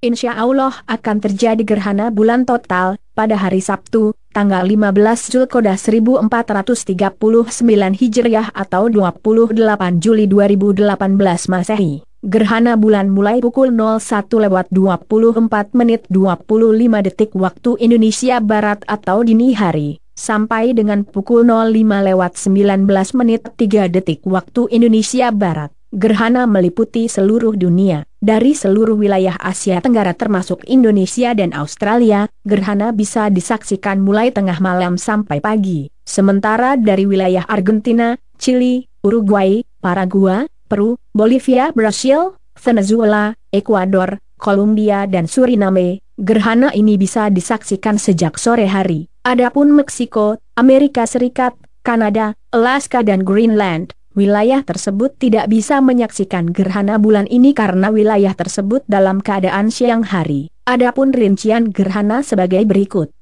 Insya Allah akan terjadi gerhana bulan total, pada hari Sabtu, tanggal 15 Zulkodah 1439 Hijriah atau 28 Juli 2018 Masehi. Gerhana bulan mulai pukul 01 lewat 24 menit 25 detik waktu Indonesia Barat atau dini hari, sampai dengan pukul 05 lewat 19 menit 3 detik waktu Indonesia Barat. Gerhana meliputi seluruh dunia. Dari seluruh wilayah Asia Tenggara termasuk Indonesia dan Australia, gerhana bisa disaksikan mulai tengah malam sampai pagi. Sementara dari wilayah Argentina, Chili, Uruguay, Paraguay, Peru, Bolivia, Brasil, Venezuela, Ekuador, Kolombia dan Suriname, gerhana ini bisa disaksikan sejak sore hari. Adapun Meksiko, Amerika Serikat, Kanada, Alaska dan Greenland, Wilayah tersebut tidak bisa menyaksikan gerhana bulan ini karena wilayah tersebut dalam keadaan siang hari. Adapun rincian gerhana sebagai berikut.